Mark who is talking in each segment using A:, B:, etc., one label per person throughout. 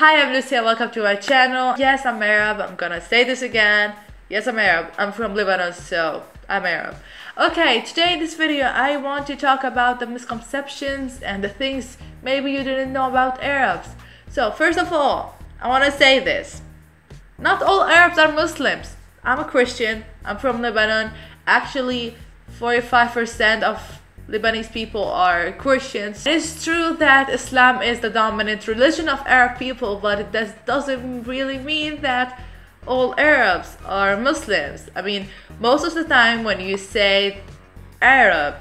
A: Hi, I'm Lucia. Welcome to my channel. Yes, I'm Arab. I'm gonna say this again. Yes, I'm Arab. I'm from Lebanon, so I'm Arab. Okay, today in this video, I want to talk about the misconceptions and the things maybe you didn't know about Arabs. So, first of all, I want to say this. Not all Arabs are Muslims. I'm a Christian. I'm from Lebanon. Actually, 45% of Lebanese people are Christians. It is true that Islam is the dominant religion of Arab people, but it does, doesn't really mean that all Arabs are Muslims. I mean, most of the time when you say Arab,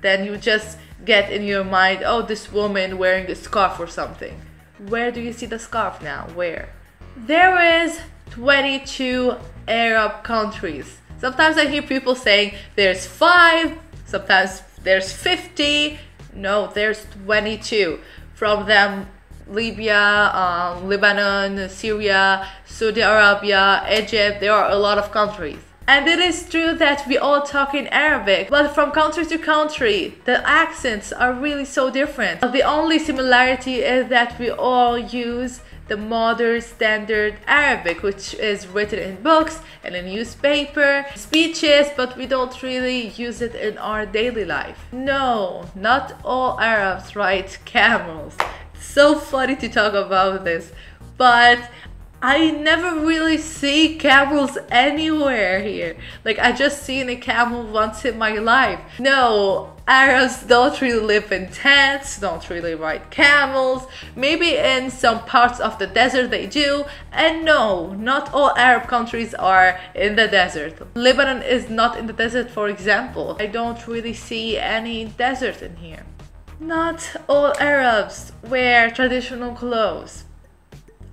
A: then you just get in your mind, oh, this woman wearing a scarf or something. Where do you see the scarf now? Where? There is 22 Arab countries. Sometimes I hear people saying there's five, sometimes there's 50 no there's 22 from them Libya, um, Lebanon, Syria, Saudi Arabia, Egypt, there are a lot of countries. And it is true that we all talk in Arabic, but from country to country, the accents are really so different. The only similarity is that we all use the modern standard Arabic, which is written in books and in newspaper, speeches, but we don't really use it in our daily life. No, not all Arabs ride camels. It's so funny to talk about this, but I never really see camels anywhere here. Like I just seen a camel once in my life. No, Arabs don't really live in tents, don't really ride camels. Maybe in some parts of the desert they do. And no, not all Arab countries are in the desert. Lebanon is not in the desert for example. I don't really see any desert in here. Not all Arabs wear traditional clothes.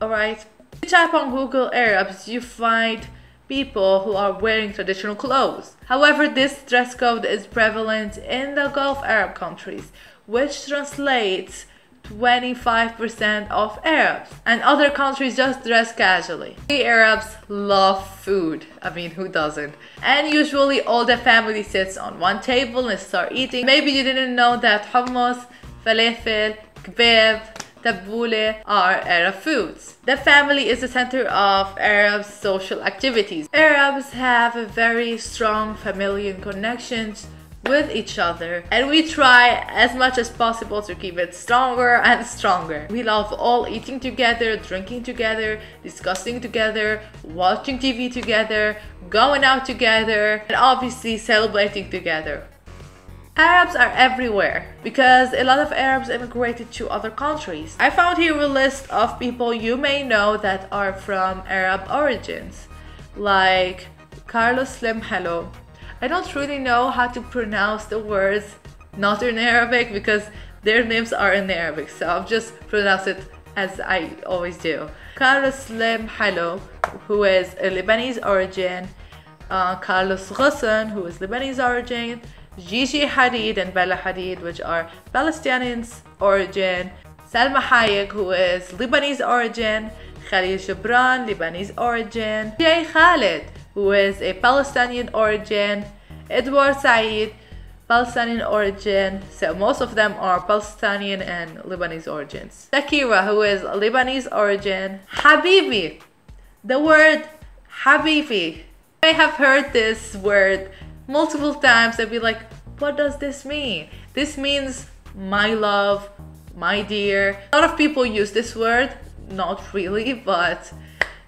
A: Alright? You type on Google Arabs, you find people who are wearing traditional clothes. However, this dress code is prevalent in the Gulf Arab countries, which translates 25% of Arabs. And other countries just dress casually. The Arabs love food. I mean, who doesn't? And usually all the family sits on one table and start eating. Maybe you didn't know that hummus, falafel, kebab, tabbouleh are Arab foods. The family is the center of Arab social activities. Arabs have a very strong familial connections with each other and we try as much as possible to keep it stronger and stronger. We love all eating together, drinking together, discussing together, watching TV together, going out together, and obviously celebrating together. Arabs are everywhere because a lot of Arabs immigrated to other countries. I found here a list of people you may know that are from Arab origins, like Carlos Slim Helú. I don't really know how to pronounce the words not in Arabic because their names are in Arabic, so I'll just pronounce it as I always do. Carlos Slim Helú, who is a Lebanese origin, uh, Carlos Ghosn, who is Lebanese origin, Gigi Hadid and Bella Hadid, which are Palestinian origin, Salma Hayek, who is Lebanese origin, Khalil Gibran, Lebanese origin, DJ Khaled, who is a Palestinian origin, Edward Said, Palestinian origin, so most of them are Palestinian and Lebanese origins. Shakira, who is Lebanese origin, Habibi, the word Habibi. I have heard this word multiple times and be like, what does this mean? This means my love, my dear. A lot of people use this word, not really, but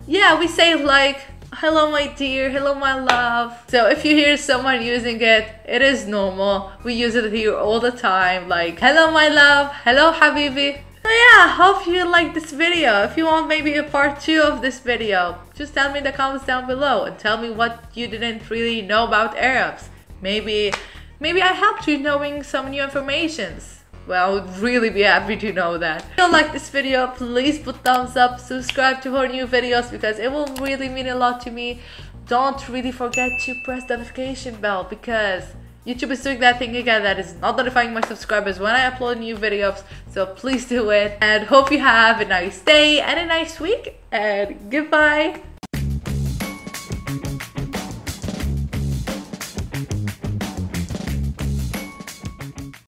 A: yeah, we say like, hello my dear, hello my love. So if you hear someone using it, it is normal. We use it here all the time, like, hello my love, hello habibi. So yeah, hope you like this video. If you want maybe a part 2 of this video, just tell me in the comments down below and tell me what you didn't really know about Arabs. Maybe, maybe I helped you knowing some new informations. Well, I would really be happy to know that. If you like this video, please put thumbs up, subscribe to our new videos because it will really mean a lot to me. Don't really forget to press the notification bell because YouTube is doing that thing again that is not notifying my subscribers when I upload new videos. So please do it. And hope you have a nice day and a nice week. And goodbye.